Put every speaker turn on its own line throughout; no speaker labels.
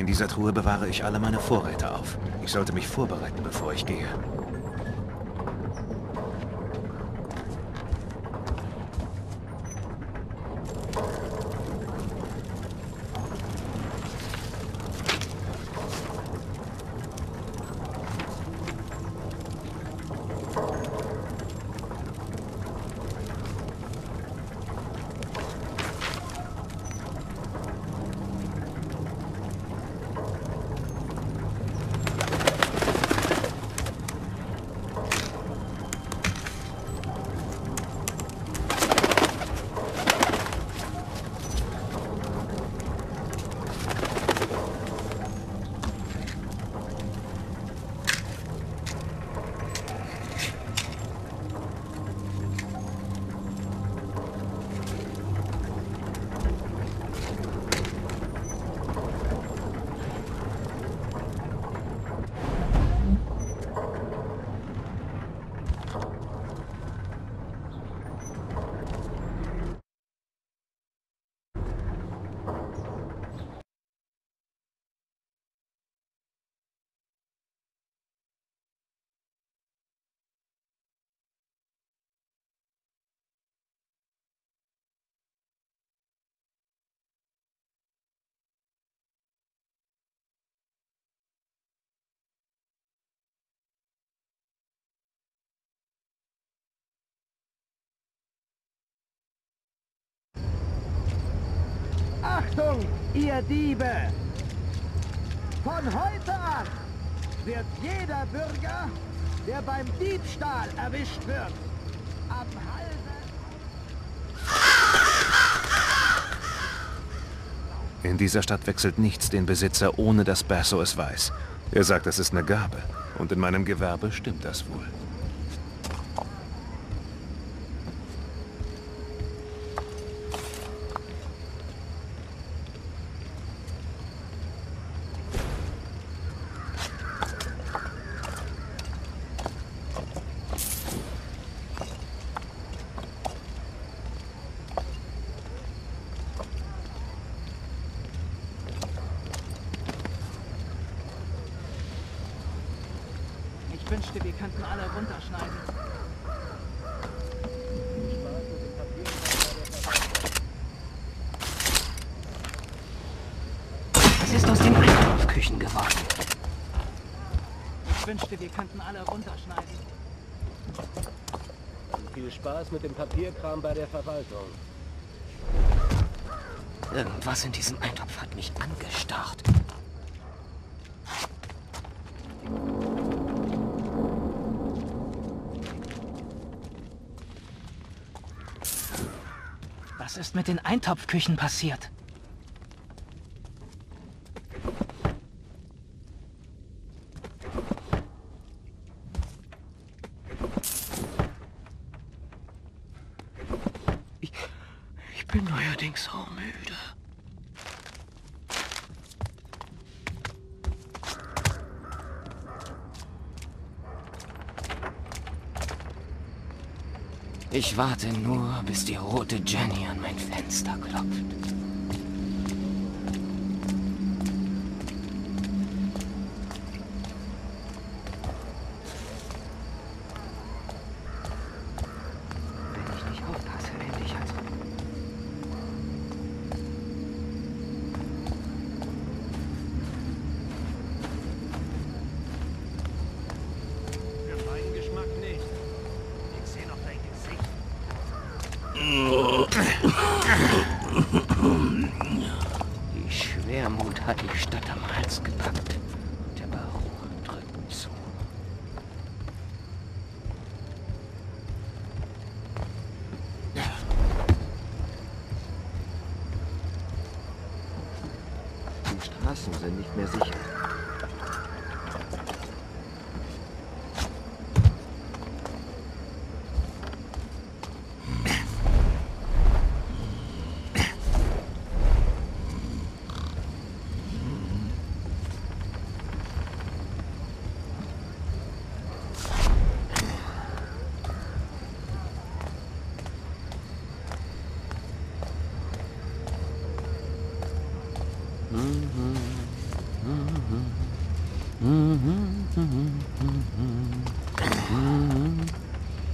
In dieser Truhe bewahre ich alle meine Vorräte auf. Ich sollte mich vorbereiten, bevor ich gehe.
Ihr Diebe! Von heute an wird jeder Bürger, der beim Diebstahl erwischt wird, am Halse...
In dieser Stadt wechselt nichts den Besitzer, ohne dass Basso es weiß. Er sagt, es ist eine Gabe. Und in meinem Gewerbe stimmt das wohl.
Ich wünschte, wir könnten alle runterschneiden.
Was ist aus den Einkaufsküchen geworden?
Ich wünschte, wir könnten alle runterschneiden.
Viel Spaß mit dem Papierkram bei der Verwaltung.
Irgendwas in diesem Eintopf hat mich angestarrt.
Ist mit den Eintopfküchen passiert?
Ich bin neuerdings so müde. Ich warte nur, bis die rote Jenny an mein Fenster klopft.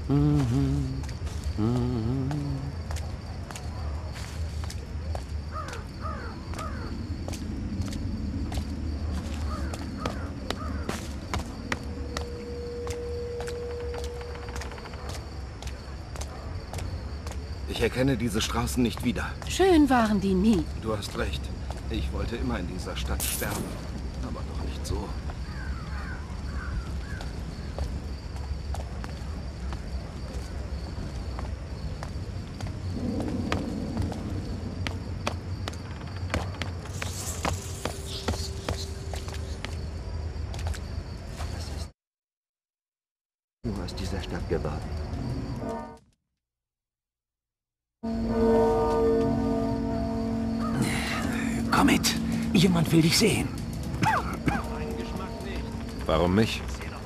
Ich
erkenne diese Straßen nicht wieder.
Schön waren die nie.
Du hast recht. Ich wollte immer in dieser Stadt sterben. Aber doch nicht so.
Was ist nur aus dieser Stadt geworden?
Komm mit. Jemand will dich sehen.
Warum mich?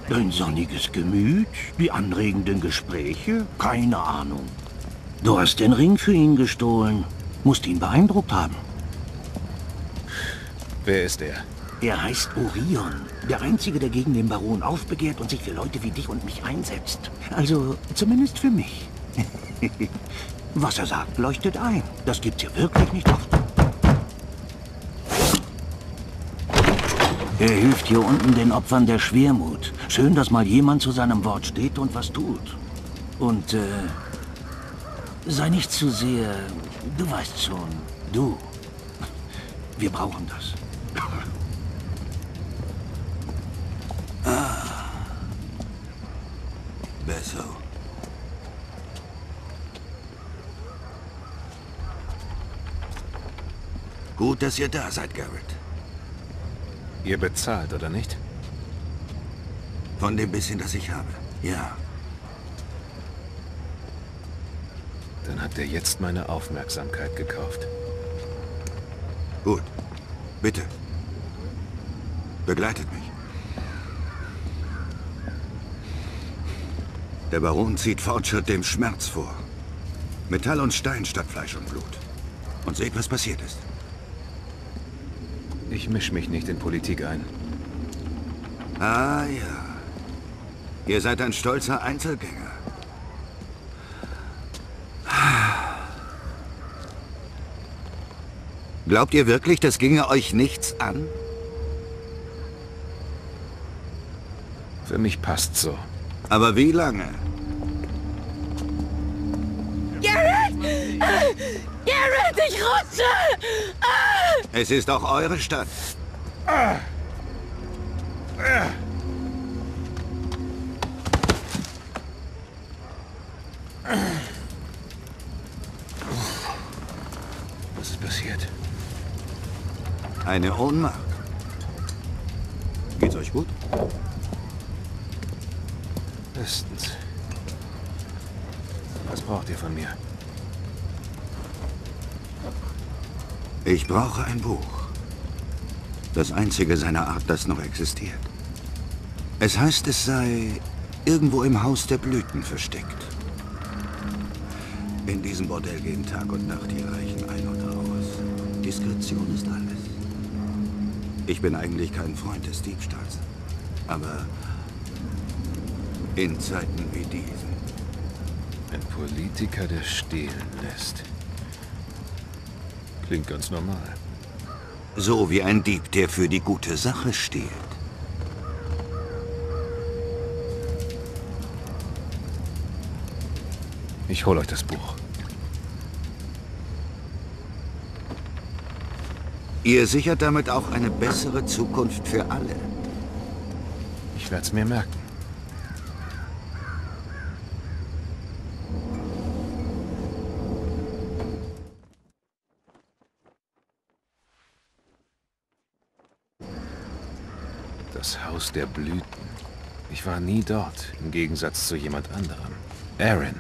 Dein sonniges Gemüt, die anregenden Gespräche, keine Ahnung. Du hast den Ring für ihn gestohlen. Musst ihn beeindruckt haben.
Wer ist er?
Er heißt Orion. Der Einzige, der gegen den Baron aufbegehrt und sich für Leute wie dich und mich einsetzt. Also zumindest für mich. Was er sagt, leuchtet ein. Das gibt's hier wirklich nicht oft. Er hilft hier unten den Opfern der Schwermut. Schön, dass mal jemand zu seinem Wort steht und was tut. Und, äh, sei nicht zu sehr, du weißt schon, du. Wir brauchen das.
Besser. Gut, dass ihr da seid, Garrett.
Ihr bezahlt, oder nicht?
Von dem bisschen, das ich habe. Ja.
Dann habt ihr jetzt meine Aufmerksamkeit gekauft.
Gut. Bitte. Begleitet mich. Der Baron zieht Fortschritt dem Schmerz vor. Metall und Stein statt Fleisch und Blut. Und seht, was passiert ist.
Ich misch mich nicht in Politik ein.
Ah ja. Ihr seid ein stolzer Einzelgänger. Glaubt ihr wirklich, das ginge euch nichts an?
Für mich passt so.
Aber wie lange?
Garrett! Garrett, ich rutsche!
Es ist auch eure Stadt.
Was ist passiert?
Eine Ohnmacht. Geht's euch gut?
Bestens. Was braucht ihr von mir?
Ich brauche ein Buch. Das einzige seiner Art, das noch existiert. Es heißt, es sei irgendwo im Haus der Blüten versteckt. In diesem Bordell gehen Tag und Nacht die Reichen ein und aus. Diskretion ist alles. Ich bin eigentlich kein Freund des Diebstahls. Aber in Zeiten wie diesen.
Ein Politiker, der stehlen lässt. Klingt ganz normal.
So wie ein Dieb, der für die gute Sache steht.
Ich hol euch das Buch.
Ihr sichert damit auch eine bessere Zukunft für alle.
Ich werd's mir merken. Das Haus der Blüten. Ich war nie dort, im Gegensatz zu jemand anderem. Aaron.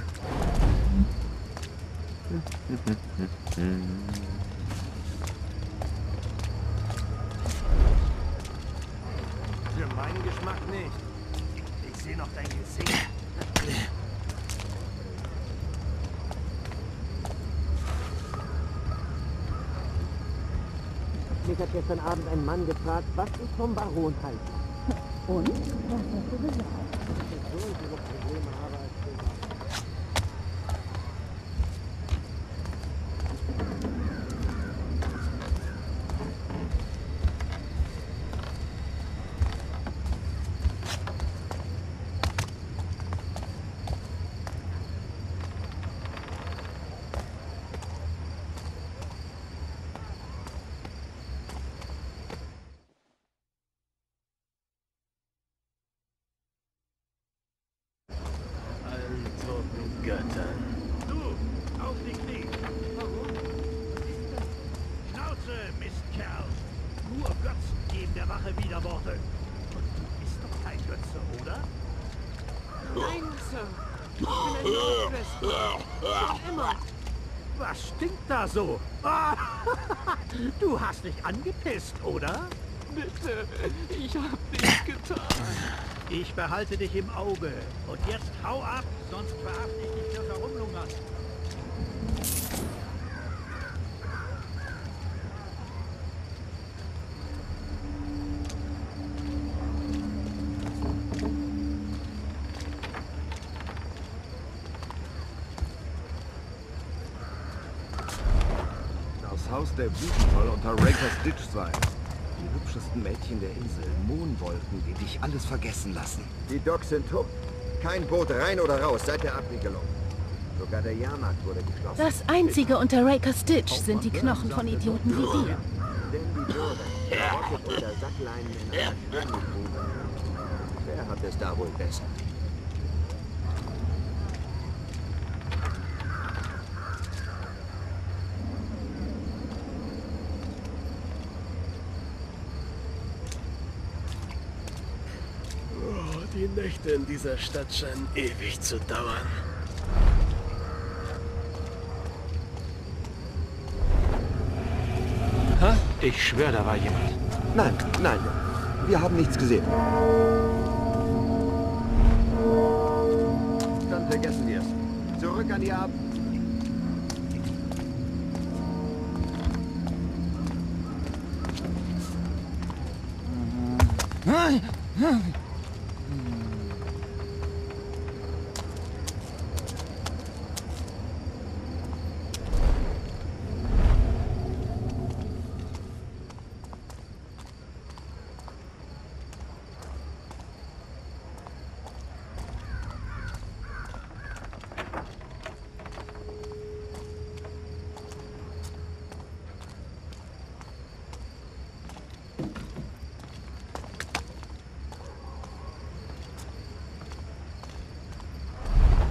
Für meinen Geschmack nicht. Ich sehe noch dein Gesicht.
Mit hat gestern Abend ein Mann gefragt, was ich vom Baron halte.
Und? Was hast du gesagt?
Allen toten Göttern. Du, auf die Knie. Warum? Was ist denn? Schnauze, Mistkerl. Nur Götzen geben der Wache Widerworte. Und du bist doch kein Götze, oder?
Nein, Sir. Ich bin ein Nordwestler. Schon immer.
Was stinkt da so? Du hast dich angepisst, oder?
Bitte, ich hab nichts getan.
Ich behalte dich im Auge. Und jetzt hau ab, sonst verhafte ich dich für Verumlungern.
Das Haus der Blüten soll Ditch sein. Die hübschesten Mädchen der Insel. Mohnwolken, die dich alles vergessen lassen.
Die Docks sind tot. Kein Boot rein oder raus seit der Abwicklung. Sogar der Jahrmarkt wurde geschlossen.
Das einzige unter Raker's Ditch sind die Knochen von Idioten wie dir.
Denn die Bürger, der Rocket unter Sackleinen in einer Steingrube. Wer hat es da wohl besser?
Nächte in dieser Stadt scheinen ewig zu dauern. Ha? Ich schwöre, da war jemand.
Nein, nein. Wir haben nichts gesehen. Dann vergessen wir es. Zurück an die Ab... Nein!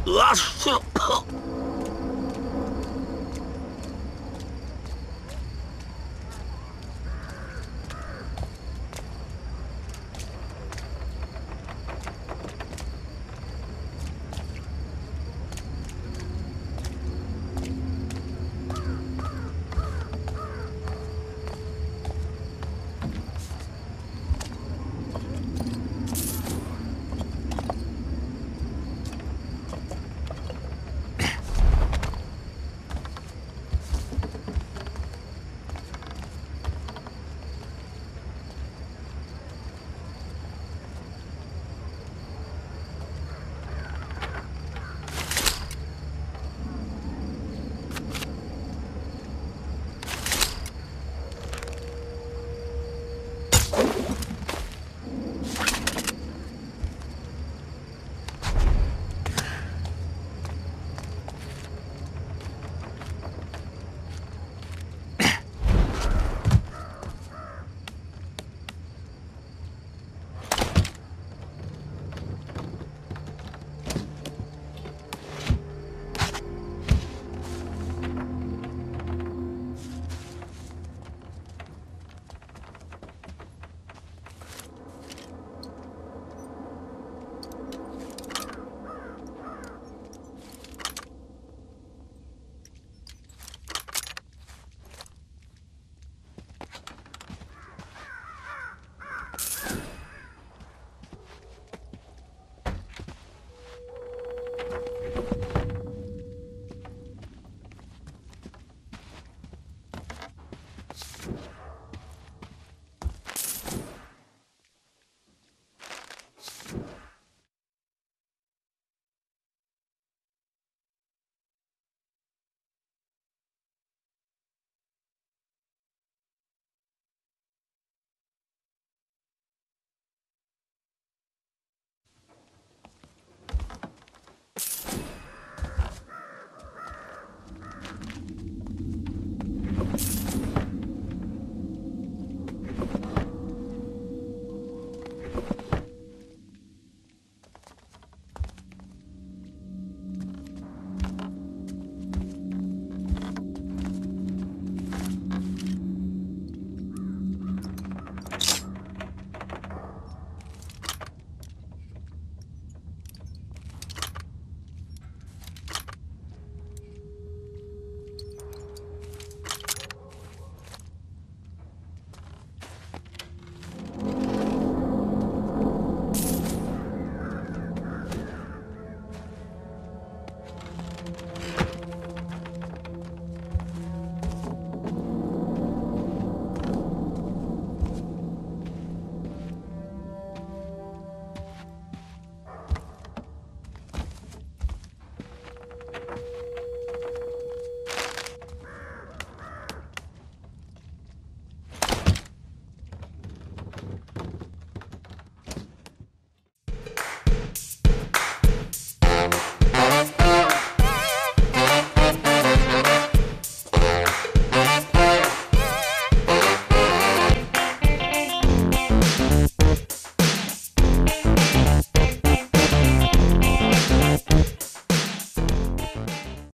Last shot.